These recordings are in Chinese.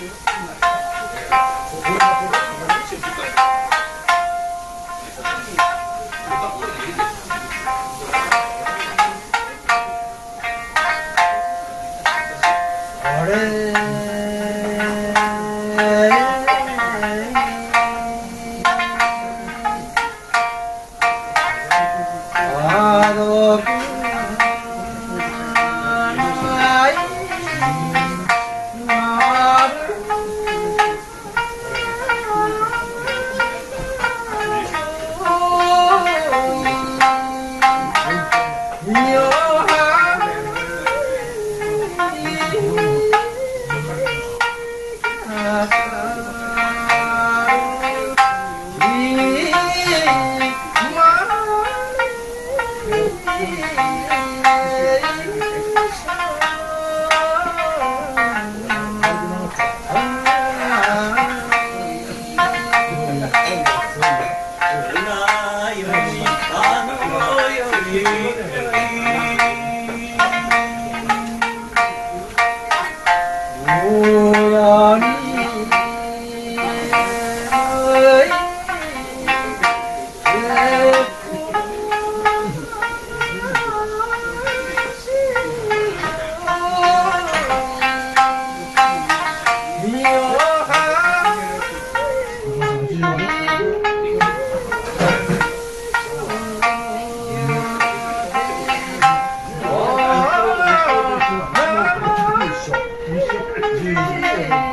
あれ Thank you. Sí.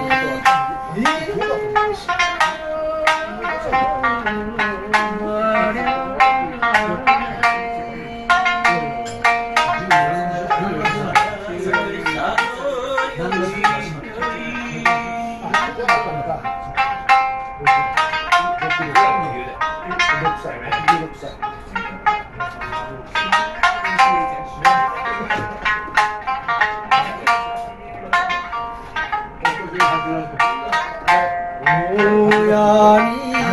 乌拉里，美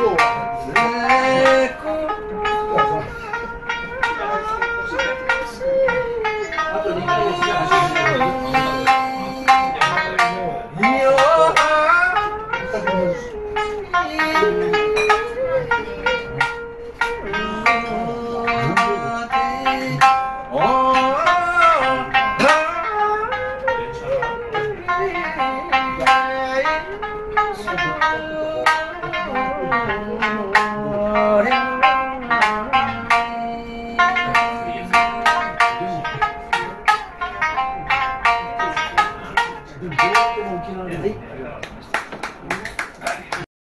丽，故乡。是个多美丽。